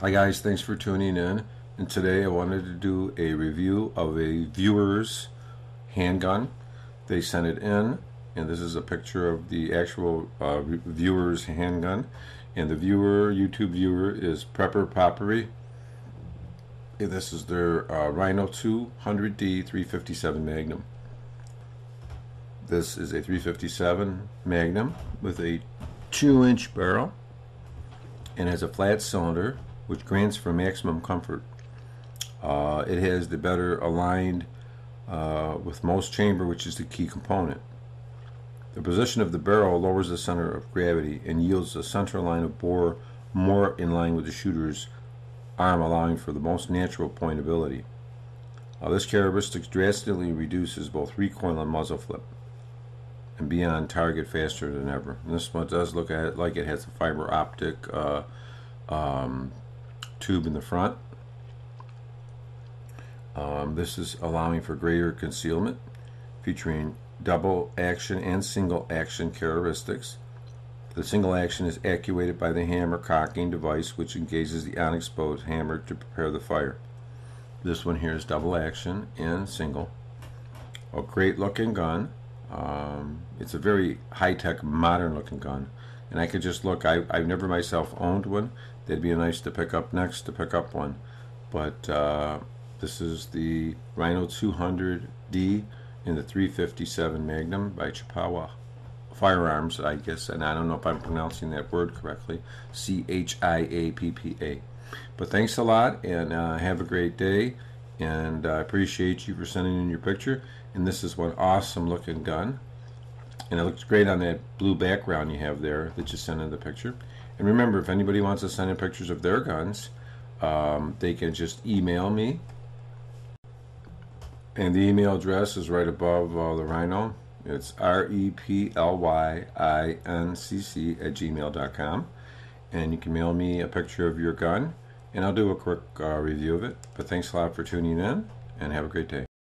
Hi guys, thanks for tuning in. And today I wanted to do a review of a viewer's handgun. They sent it in, and this is a picture of the actual uh, viewer's handgun. And the viewer, YouTube viewer, is Prepper Potpourri. And this is their uh, Rhino 200D 357 Magnum. This is a 357 Magnum with a 2 inch barrel and has a flat cylinder which grants for maximum comfort. Uh, it has the better aligned uh, with most chamber which is the key component. The position of the barrel lowers the center of gravity and yields a center line of bore more in line with the shooter's arm allowing for the most natural pointability. Uh, this characteristic drastically reduces both recoil and muzzle flip and be on target faster than ever. And this one does look at it like it has a fiber optic uh, um, tube in the front. Um, this is allowing for greater concealment, featuring double action and single action characteristics. The single action is actuated by the hammer cocking device, which engages the unexposed hammer to prepare the fire. This one here is double action and single. A great looking gun. Um, it's a very high-tech, modern-looking gun, and I could just look. I, I've never myself owned one. They'd be nice to pick up next to pick up one, but uh, this is the Rhino 200D in the 357 Magnum by Chippewa Firearms, I guess, and I don't know if I'm pronouncing that word correctly. C H I A P P A. But thanks a lot, and uh, have a great day and I appreciate you for sending in your picture. And this is one awesome looking gun. And it looks great on that blue background you have there that you sent in the picture. And remember, if anybody wants to send in pictures of their guns, um, they can just email me. And the email address is right above uh, the Rhino. It's R-E-P-L-Y-I-N-C-C at gmail.com. And you can mail me a picture of your gun and I'll do a quick uh, review of it. But thanks a lot for tuning in, and have a great day.